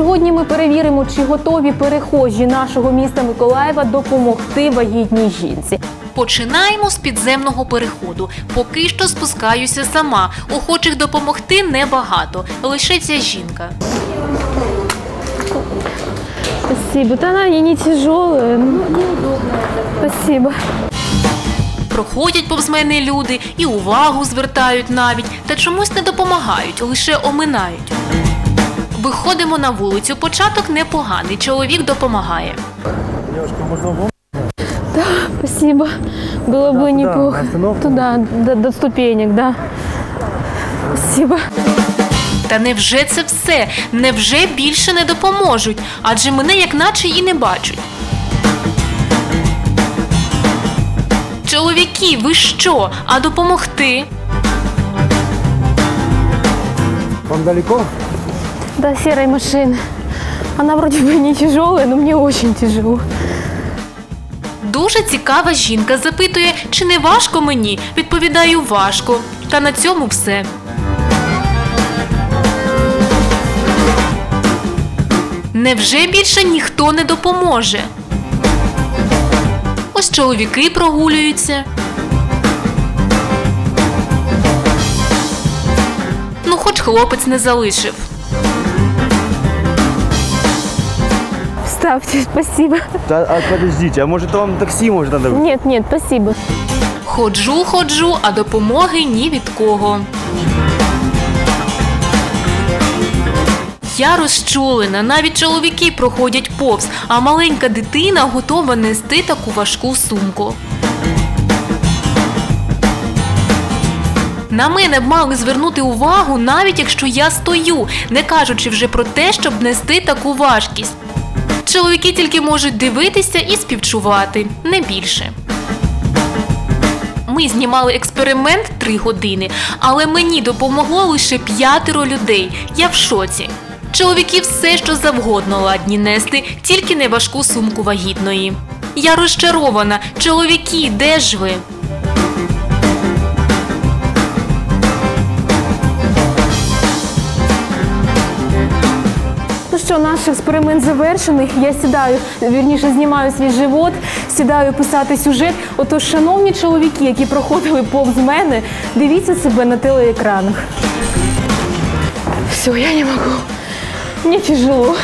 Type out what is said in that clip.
Сьогодні ми перевіримо, чи готові перехожі нашого міста Миколаєва допомогти вагітній жінці. Починаємо з підземного переходу. Поки що спускаюся сама. Охочих допомогти небагато. Лише ця жінка. Спасибо. Та вона не тяжелая. Спасибо. Проходять повз мене люди і увагу звертають навіть, та чомусь не допомагають, лише оминають. Виходимо на вулицю. Початок непоганий. Чоловік допомагає. Спасибо. Было бы неплохо. Туда, до, до ступенек, да. Спасибо. Та невже це все? Невже більше не допоможуть? Адже мене як наче і не бачать. Чоловіки, ви що? А допомогти? Вам далеко? До серой машины. Она вроде бы не тяжелая, но мне очень тяжело. Дуже цікава жінка запитує, чи не важко мені. Відповідаю, важко. Та на цьому все. Невже більше ніхто не допоможе? Ось чоловіки прогулюються. Ну, хоч хлопець не залишив. Вставьте, спасибо. Да, а подождите, а может вам такси может надо? Нет, нет, спасибо. Ходжу, ходжу, а допомоги ні від кого. Я розчулена, навіть чоловіки проходять повз, а маленька дитина готова нести таку важку сумку. На мене б мали звернути увагу, навіть якщо я стою, не кажучи вже про те, щоб нести таку важкість. Чоловіки тільки можуть дивитися і співчувати, не більше. Ми знімали експеримент три години, але мені допомогло лише п'ятеро людей. Я в шоці. Чоловіки все, що завгодно ладні нести, тільки не важку сумку вагітної. Я розчарована. Чоловіки, де ж ви? Що, наш експеримент завершений. Я сідаю, вірніше знімаю свій живот, сідаю писати сюжет. Отож, шановні чоловіки, які проходили повз мене, дивіться себе на телеекранах. Все, я не можу. Мені тяжело.